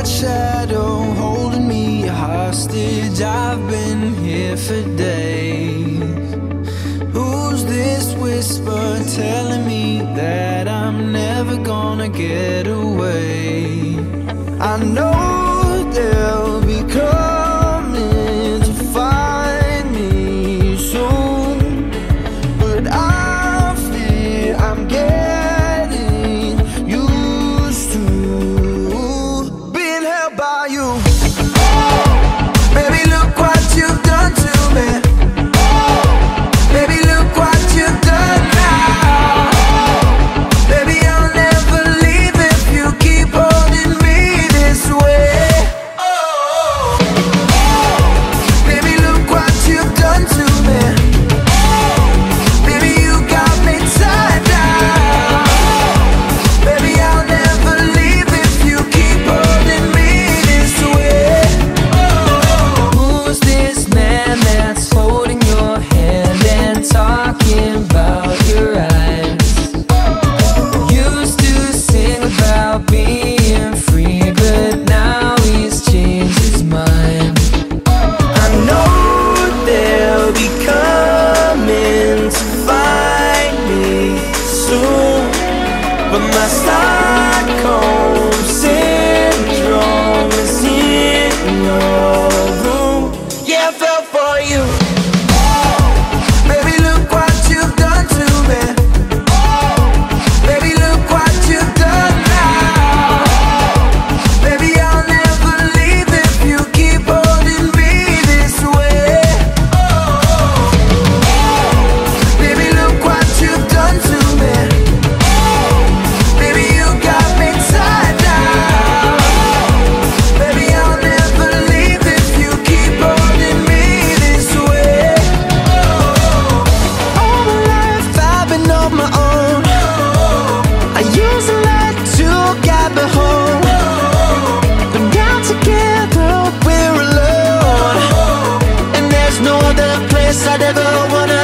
that shadow holding me hostage. I've been here for days. Who's this whisper telling me that I'm never gonna get away? I know there'll be. but my style Yes, I never wanna